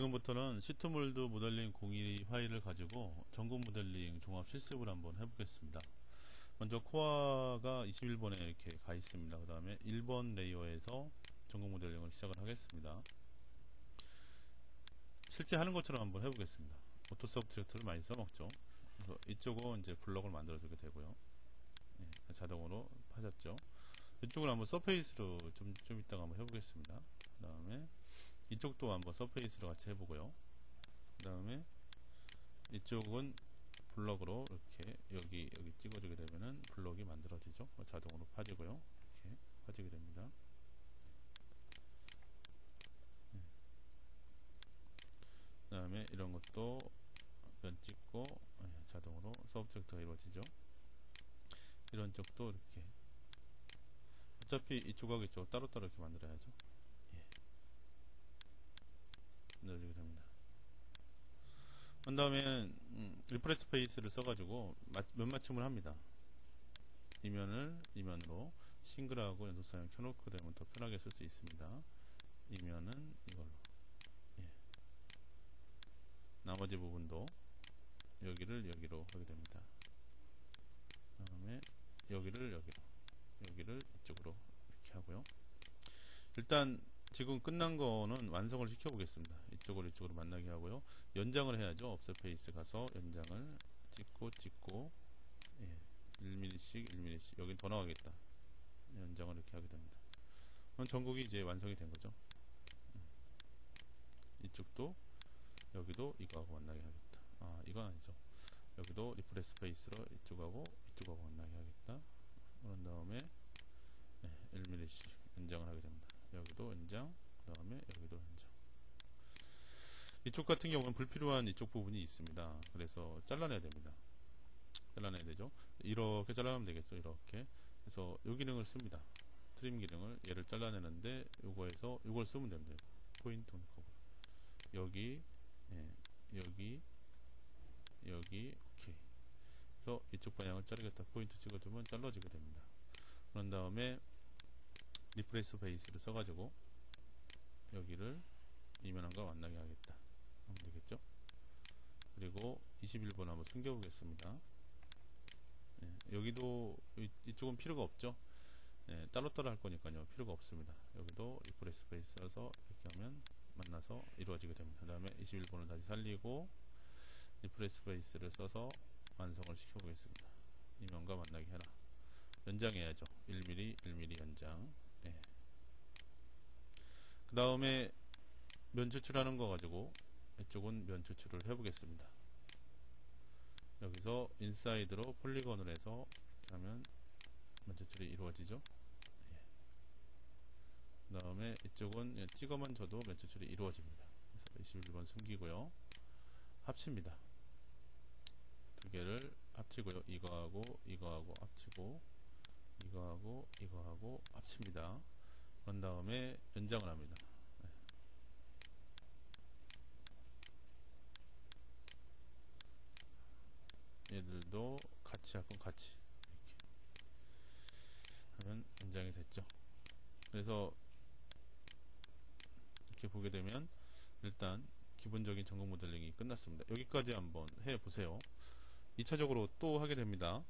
지금부터는 C2 mold 모델링 02 파일을 가지고 전극 모델링 종합 실습을 한번 해보겠습니다. 먼저 코어가 21번에 이렇게 가 있습니다. 그 다음에 1번 layer에서 전극 모델링을 시작을 하겠습니다. 실제 하는 것처럼 한번 해보겠습니다. auto subtract를 많이 써먹죠. 그래서 이쪽은 이제 블럭을 만들어주게 되고요. 네, 자동으로 파졌죠. 이쪽을 한번 surface로 좀, 좀 이따가 한번 해보겠습니다. 그 다음에 이쪽도 한번 서페이스로 같이 해보고요. 그 다음에 이쪽은 블럭으로 이렇게 여기 여기 찍어주게 되면은 블럭이 만들어지죠. 자동으로 파지고요. 이렇게 파지게 됩니다. 네. 그 다음에 이런 것도 면 찍고 네, 자동으로 서브젝트가 이루어지죠. 이런 쪽도 이렇게 어차피 이쪽하고 이쪽 따로따로 이렇게 만들어야죠. 넣어주게 됩니다. 그 다음에 음, replace face를 써가지고 면 맞춤을 합니다. 이 면을 이 면으로 싱글하고 연속사용 켜놓고 되면 더 편하게 쓸 수 있습니다. 이 면은 이걸로 예. 나머지 부분도 여기를 여기로 하게 됩니다. 그 다음에 여기를 여기로 여기를 이쪽으로 이렇게 하고요. 일단 지금 끝난 거는 완성을 시켜 보겠습니다 이쪽으로 이쪽으로 만나게 하고요. 연장을 해야죠. offset face 가서 연장을 찍고 찍고. 예, 1mm씩 1mm씩. 여긴 더 나가겠다. 연장을 이렇게 하게 됩니다. 그럼 전극이 이제 완성이 된 거죠. 음. 이쪽도 여기도 이거하고 만나게 하겠다. 아 이건 아니죠. 여기도 replace face로 이쪽하고 이쪽하고 만나게 하겠다. 그런 다음에 네, 1mm씩 연장을 하게 됩니다. 여기도 연장 그 다음에 여기도 연장 이쪽 같은 경우는 불필요한 이쪽 부분이 있습니다. 그래서 잘라내야 됩니다. 잘라내야 되죠? 이렇게 잘라내면 되겠죠 이렇게. 그래서 이 기능을 씁니다. trim 기능을. 얘를 잘라내는데 요거에서 이걸 쓰면 됩니다. point curve. 여기 예, 여기 여기 오케이. 그래서 이쪽 방향을 자르겠다. 포인트 찍어주면 잘라지게 됩니다. 그런 다음에 replace face를 써가지고 여기를 이 면하고 만나게 하겠다 하면 되겠죠? 그리고 21번 한번 숨겨 보겠습니다. 예, 여기도 이쪽은 필요가 없죠? 예, 따로따로 할 거니까요. 필요가 없습니다. 여기도 replace face 써서 이렇게 하면 만나서 이루어지게 됩니다. 그 다음에 21번을 다시 살리고 replace face를 써서 완성을 시켜 보겠습니다. 이 면과 만나게 해라. 연장해야죠. 1mm 1mm 연장. 네. 그 다음에 면 추출하는 거 가지고 이쪽은 면 추출을 해보겠습니다. 여기서 inside로 polygon을 해서 하면 면 추출이 이루어지죠. 예. 그 다음에 이쪽은 찍어만 줘도 면 추출이 이루어집니다. 그래서 21번 숨기고요. 합칩니다. 두 개를 합치고요. 이거하고 이거하고 합치고 이거하고 이거하고 합칩니다. 그런 다음에 연장을 합니다. 네. 얘들도 같이 할 건 같이 이렇게 하면 연장이 됐죠. 그래서 이렇게 보게 되면 일단 기본적인 전공 모델링이 끝났습니다. 여기까지 한번 해 보세요. 2차적으로 또 하게 됩니다.